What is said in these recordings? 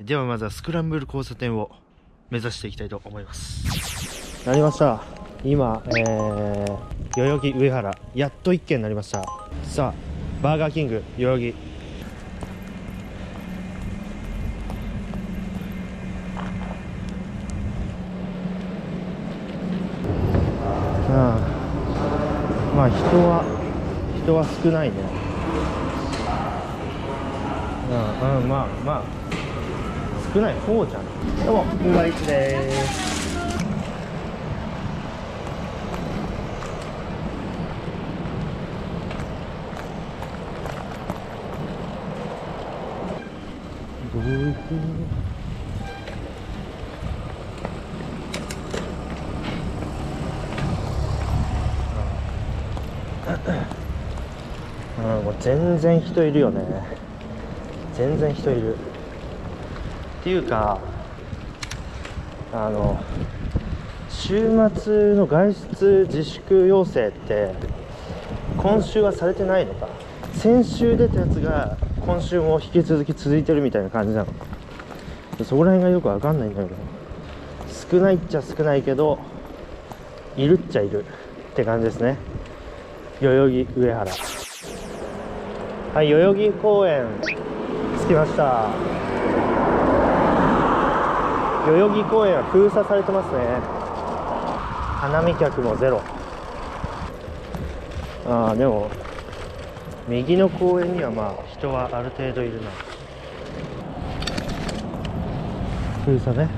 ではまずはスクランブル交差点を目指していきたいと思います。なりました。今、えー、代々木上原やっと1軒になりました。さあバーガーキング代々木。ああまあ人は人は少ないね。うんうんまあまあ。少ない。方じゃん。どうも。ウーバーイーツですどういううん、もう全然人いるよね。全然人いる。っていうかあの週末の外出自粛要請って今週はされてないのか？先週出たやつが今週も引き続き続いてるみたいな感じなのか？そこら辺がよくわかんないんだけど。少ないっちゃ少ないけどいるっちゃいるって感じですね。代々木上原。はい代々木公園着きました。代々木公園は封鎖されてますね。花見客もゼロ。ああでも右の公園にはまあ人はある程度いるな。封鎖ね。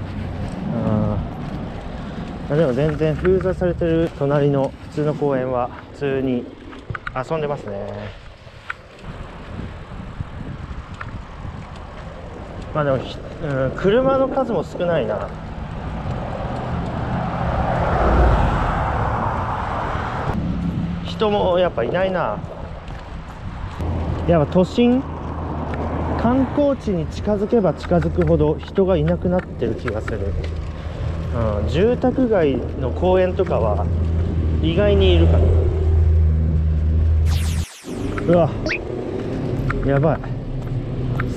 あでも全然封鎖されてる隣の普通の公園は普通に遊んでますね。まあでも、うん、車の数も少ないな。人もやっぱいないな。やっぱ都心観光地に近づけば近づくほど人がいなくなってる気がする、うん、住宅街の公園とかは意外にいるからうわやばい。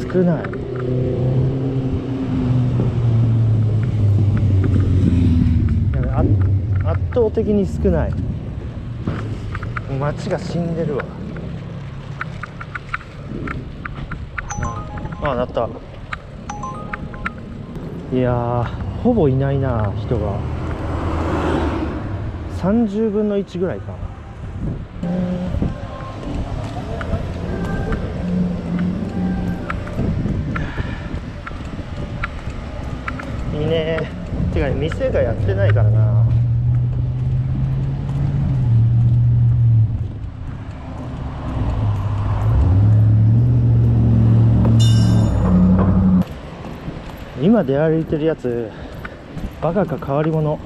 少ない。圧倒的に少ない。街が死んでるわ。ああなった。いやほぼいないな人が。30分の1ぐらいかな。てか店がやってないからな。今出歩いてるやつバカか変わり者。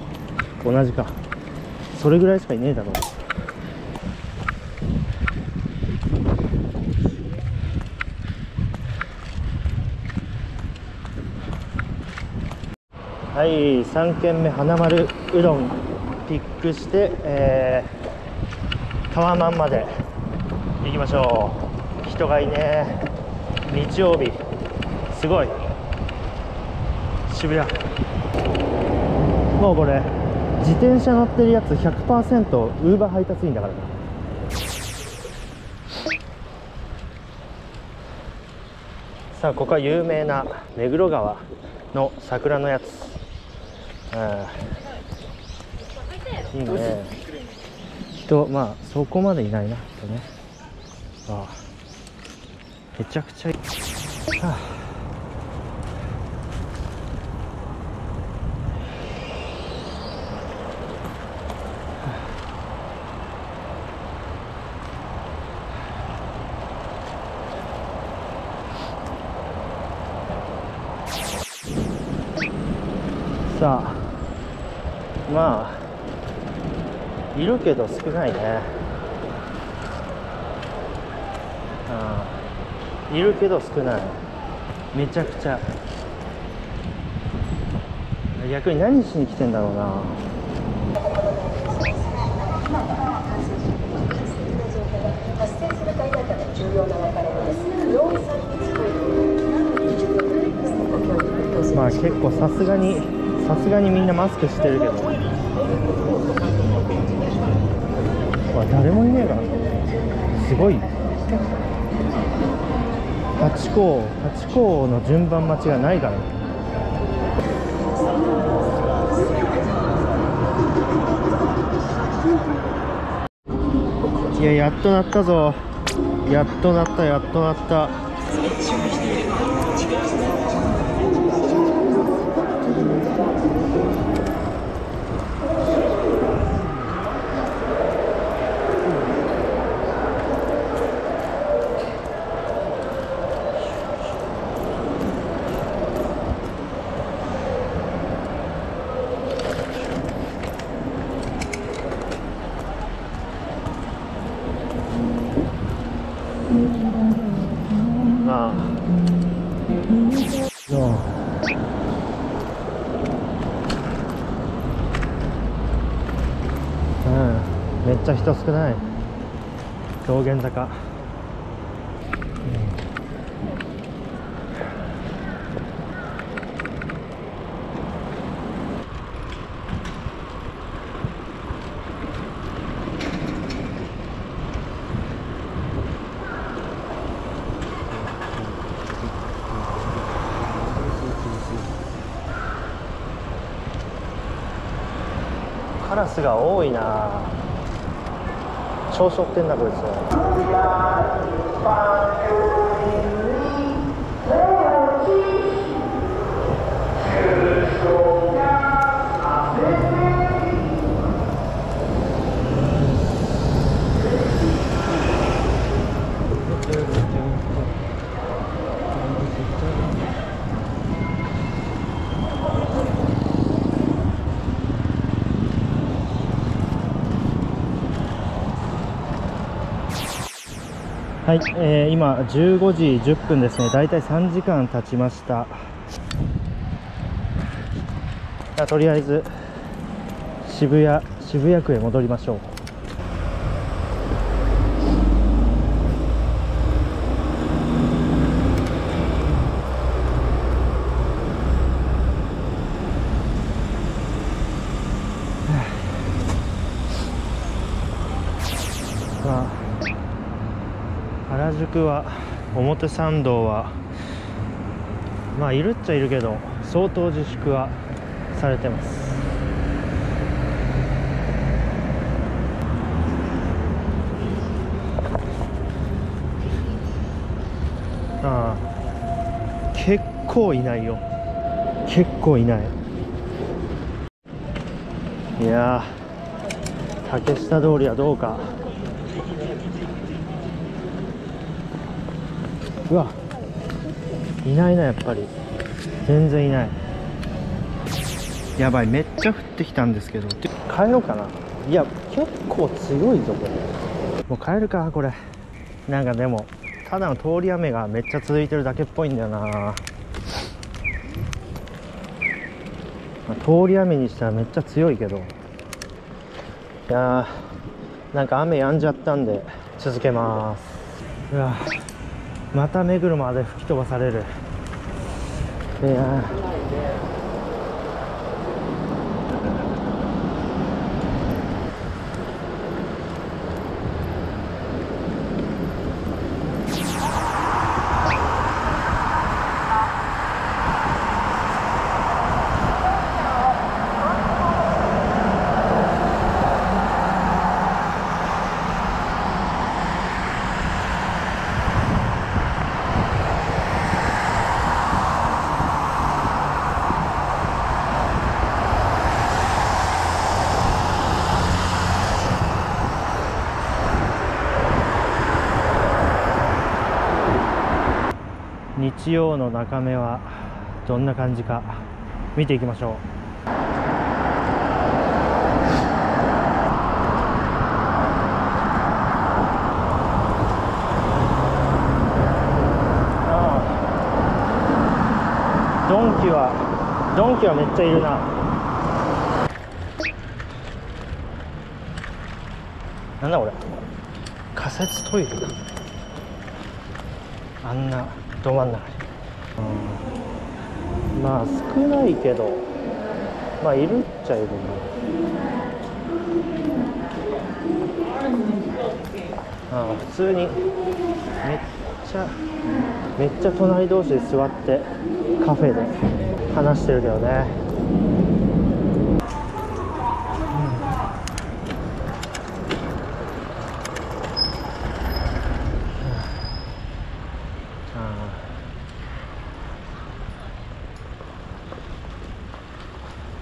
同じか。それぐらいしかいねえだろう。はい3軒目花丸うどんピックして、えー、タワマンまで行きましょう。人がいね日曜日。すごい。渋谷。もうこれ自転車乗ってるやつ100%ウーバー配達員だからな。さあここは有名な目黒川の桜のやつ。いいね。人まあそこまでいないな人ね。ああ。めちゃくちゃいい、はあさあまあいるけど少ないね。うん。いるけど少ない。めちゃくちゃ。逆に何しに来てんだろうな。まあ結構さすがにさすがにみんなマスクしてるけど。わ誰もいねえからすごい。ハチ公ハチ公の順番待ちがないから。いややっとなったぞ。やっとなったやっとなった。な。うん。めっちゃ人少ない。道玄坂カラスが多いな。調子乗ってんだこいつ。はい、えー今15時10分ですね。だいたい3時間経ちました。とりあえず渋谷渋谷区へ戻りましょう。原宿は表参道はまあいるっちゃいるけど相当自粛はされてます。ああ結構いないよ。結構いない。いやー竹下通りはどうか。うわ。いないなやっぱり。全然いない。やばいめっちゃ降ってきたんですけど。て帰ろうかな。いや結構強いぞこれ。もう帰るかこれ。なんかでもただの通り雨がめっちゃ続いてるだけっぽいんだよな、まあ通り雨にしたらめっちゃ強いけど。いやーなんか雨止んじゃったんで続けます。うわまた目黒まで吹き飛ばされる。いや日曜の中目はどんな感じか見ていきましょう。ドンキはドンキはめっちゃいるな。なんだこれ。仮設トイレあんなど真ん中に。まあ少ないけどまあいるっちゃいるねああ普通にめっちゃめっちゃ隣同士で座ってカフェで話してるけどね。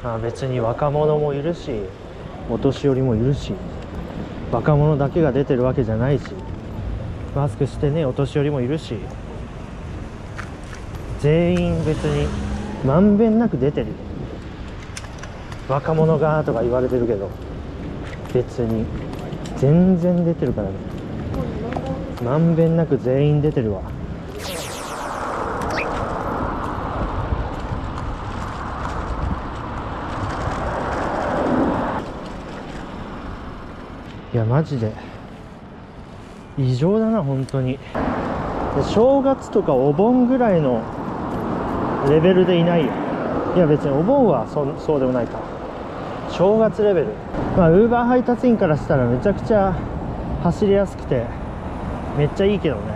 あ別に若者もいるしお年寄りもいるし若者だけが出てるわけじゃないしマスクしてねお年寄りもいるし全員別にまんべんなく出てる。若者がとか言われてるけど別に全然出てるからね。まんべんなく全員出てるわいやマジで。異常だな本当に。正月とかお盆ぐらいのレベルでいないよ。いや別にお盆はそそうでもないか。正月レベル。まあウーバー配達員からしたらめちゃくちゃ走りやすくてめっちゃいいけどね。